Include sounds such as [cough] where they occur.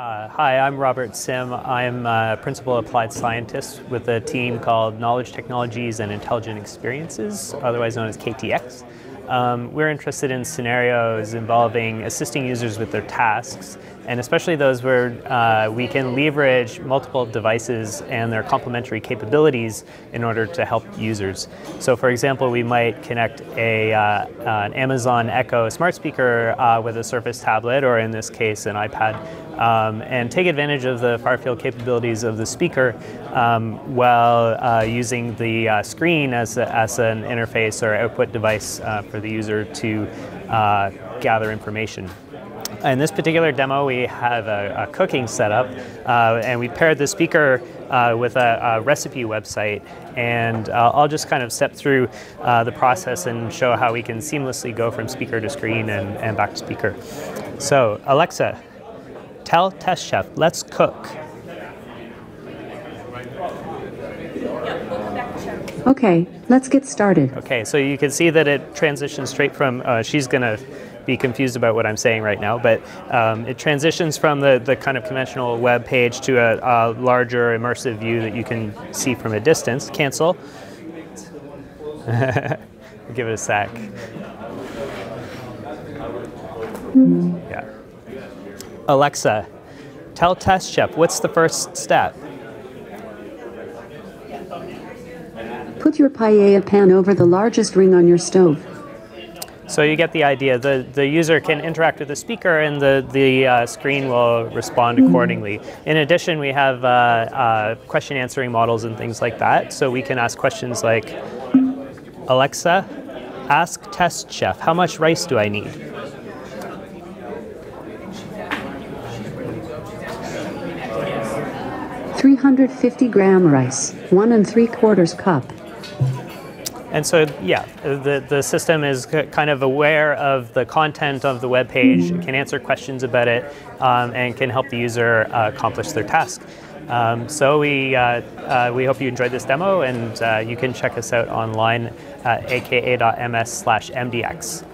Uh, hi, I'm Robert Sim. I'm a principal applied scientist with a team called Knowledge Technologies and Intelligent Experiences, otherwise known as KTX. Um, we're interested in scenarios involving assisting users with their tasks and especially those where uh, we can leverage multiple devices and their complementary capabilities in order to help users. So for example, we might connect a, uh, an Amazon Echo smart speaker uh, with a Surface tablet, or in this case, an iPad, um, and take advantage of the far-field capabilities of the speaker um, while uh, using the uh, screen as, a, as an interface or output device uh, for the user to gather information. In this particular demo, we have a, a cooking setup, uh, and we paired the speaker uh, with a, a, recipe website. And uh, I'll just kind of step through uh, the process and show how we can seamlessly go from speaker to screen and, and back to speaker. So, Alexa, tell Test Chef, let's cook. Okay, let's get started. Okay, so you can see that it transitions straight from, uh, she's going to be confused about what I'm saying right now, but um, it transitions from the, the kind of conventional web page to a, a larger immersive view that you can see from a distance. Cancel. [laughs] Give it a sec. Yeah. Alexa, tell Test Chef, what's the first step? Put your paella pan over the largest ring on your stove. So you get the idea. The, the user can interact with the speaker and the, the uh, screen will respond accordingly. In addition, we have uh, uh, question answering models and things like that. So we can ask questions like, Alexa, ask Test Chef, how much rice do I need? Three hundred fifty gram rice, one and three quarters cup. And so, yeah, the, the system is kind of aware of the content of the web page, mm-hmm. can answer questions about it, um, and can help the user uh, accomplish their task. Um, so we, uh, uh, we hope you enjoyed this demo, and uh, you can check us out online at aka.ms slash mdx.